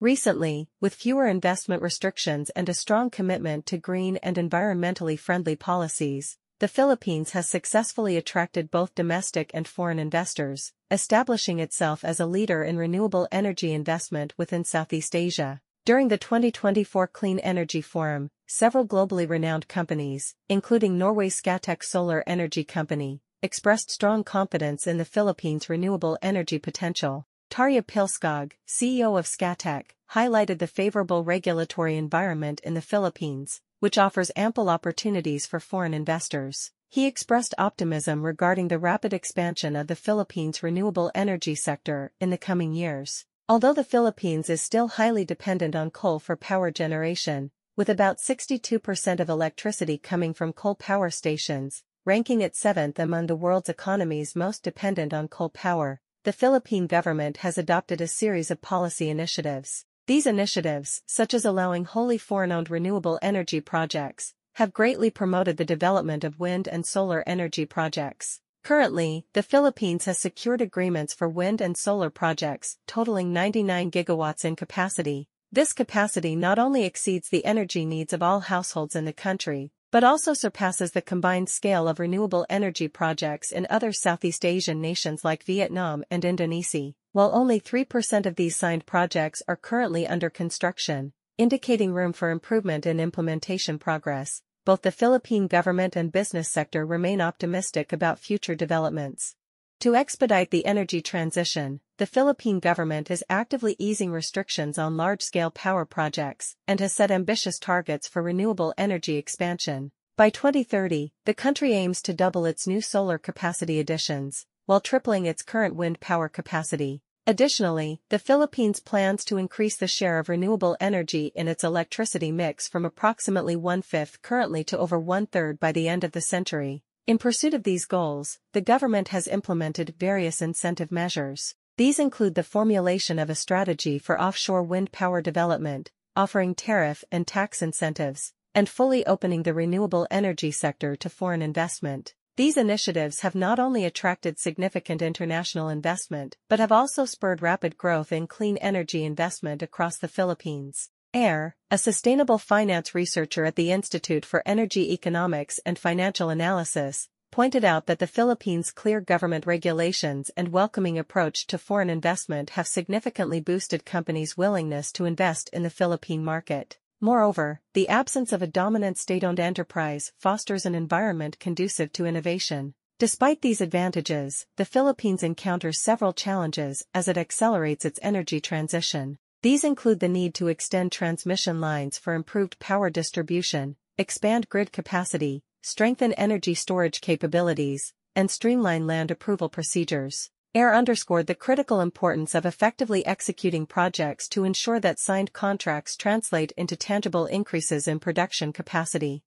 Recently, with fewer investment restrictions and a strong commitment to green and environmentally friendly policies, the Philippines has successfully attracted both domestic and foreign investors, establishing itself as a leader in renewable energy investment within Southeast Asia. During the 2024 Clean Energy Forum, several globally renowned companies, including Norway's Scatec Solar Energy Company, expressed strong confidence in the Philippines' renewable energy potential. Terje Pilskog, CEO of Scatec, highlighted the favorable regulatory environment in the Philippines, which offers ample opportunities for foreign investors. He expressed optimism regarding the rapid expansion of the Philippines' renewable energy sector in the coming years. Although the Philippines is still highly dependent on coal for power generation, with about 62% of electricity coming from coal power stations, ranking it seventh among the world's economies most dependent on coal power, the Philippine government has adopted a series of policy initiatives. These initiatives, such as allowing wholly foreign-owned renewable energy projects, have greatly promoted the development of wind and solar energy projects. Currently, the Philippines has secured agreements for wind and solar projects, totaling 99 gigawatts in capacity. This capacity not only exceeds the energy needs of all households in the country, but also surpasses the combined scale of renewable energy projects in other Southeast Asian nations like Vietnam and Indonesia, while only 3% of these signed projects are currently under construction, indicating room for improvement in implementation progress. Both the Philippine government and business sector remain optimistic about future developments. To expedite the energy transition, the Philippine government is actively easing restrictions on large-scale power projects and has set ambitious targets for renewable energy expansion. By 2030, the country aims to double its new solar capacity additions, while tripling its current wind power capacity. Additionally, the Philippines plans to increase the share of renewable energy in its electricity mix from approximately one-fifth currently to over one-third by the end of the century. In pursuit of these goals, the government has implemented various incentive measures. These include the formulation of a strategy for offshore wind power development, offering tariff and tax incentives, and fully opening the renewable energy sector to foreign investment. These initiatives have not only attracted significant international investment but have also spurred rapid growth in clean energy investment across the Philippines. Air, a sustainable finance researcher at the Institute for Energy Economics and Financial Analysis, pointed out that the Philippines' clear government regulations and welcoming approach to foreign investment have significantly boosted companies' willingness to invest in the Philippine market. Moreover, the absence of a dominant state-owned enterprise fosters an environment conducive to innovation. Despite these advantages, the Philippines encounters several challenges as it accelerates its energy transition. These include the need to extend transmission lines for improved power distribution, expand grid capacity, strengthen energy storage capabilities, and streamline land approval procedures. AIR underscored the critical importance of effectively executing projects to ensure that signed contracts translate into tangible increases in production capacity.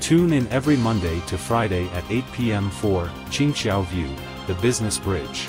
Tune in every Monday to Friday at 8 p.m. for Qingqiao View, the Business Bridge.